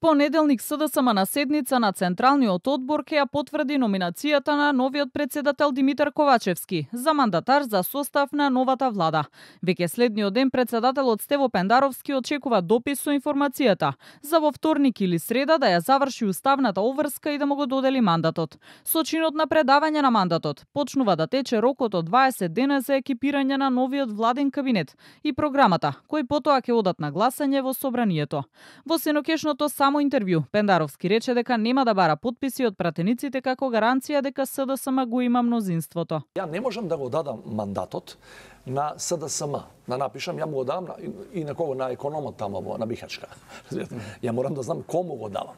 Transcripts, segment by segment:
понеделник СДСМ на седница на Централниот одбор ќе ја потврди номинацијата на новиот председател Димитар Ковачевски за мандатар за состав на новата влада. Веќе следниот ден председателот Стево Пендаровски очекува допис со информацијата за во вторник или среда да ја заврши уставната оврска и да му го додели мандатот. Со чинот на предавање на мандатот почнува да тече рокот од 20 дена за екипирање на новиот владен кабинет и програмата, кои потоа ќе одат на гласање во собранието. Во сенокешното само интервју, Пендаровски рече дека нема да бара подписи од пратениците како гаранција дека СДСМ го има мнозинството. Ја не можам да го дадам мандатот на СДСМ, да напишам, ја му го дадам на, и на кого, на економот тамо на Бихачка. ја морам да знам кому го давам.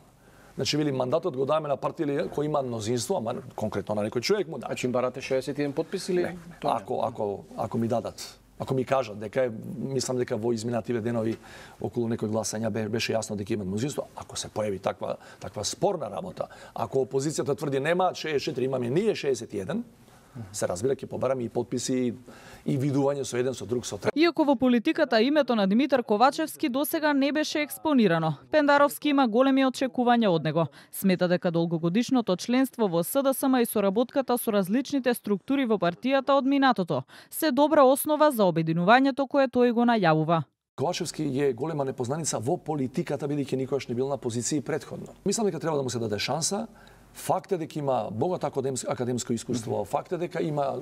Значи, вели, мандатот го даваме на партија кој има мнозинство, ама конкретно на некој човек му да. Значи, барате 61 подпис или? Не, ако, ако, ако ми дадат Ако ми кажат дека е, мислам дека во изминативе денови околу некој гласања беше јасно дека има мнозинство, ако се појави таква таква спорна работа, ако опозицијата тврди нема 64, имаме ние 61, се разбира ќе побараме и подписи и видување со еден со друг со трет. Иако во политиката името на Димитар Ковачевски досега не беше експонирано, Пендаровски има големи очекувања од него. Смета дека долгогодишното членство во СДСМ и соработката со различните структури во партијата од минатото се добра основа за обединувањето кое тој го најавува. Ковачевски е голема непознаница во политиката, бидејќи никогаш не бил на позиции предходно. Мислам дека треба да му се даде шанса Факт е дека има богат академско искуство, факт е дека има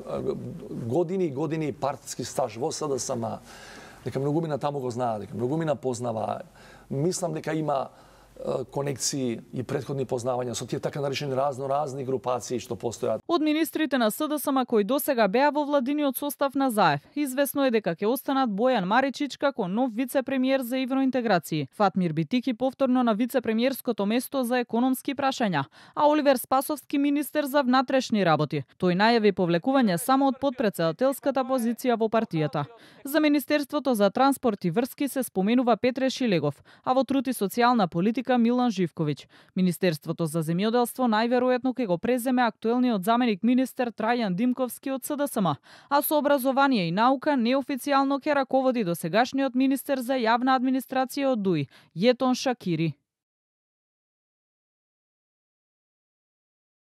години и години партиски стаж во СДСМ, дека многумина таму го знаат, дека многумина познава. Мислам дека има конекции и предходни познавања со тие така наречени разно разни групации што постојат. Од министрите на СДСМ кои досега беа во владиниот состав на ЗАЕФ, известно е дека ќе останат Бојан Маричич како нов вице-премиер за евроинтеграции, Фатмир Битики повторно на вице-премиерското место за економски прашања, а Оливер Спасовски министер за внатрешни работи. Тој најави повлекување само од подпредседателската позиција во партијата. За Министерството за транспорт и врски се споменува Петре Шилегов, а во труд и социјална политика политика Милан Живковиќ. Министерството за земјоделство најверојатно ќе го преземе актуелниот заменик министер Трајан Димковски од СДСМ, а со образование и наука неофицијално ќе раководи досегашниот министер за јавна администрација од ДУИ, Јетон Шакири.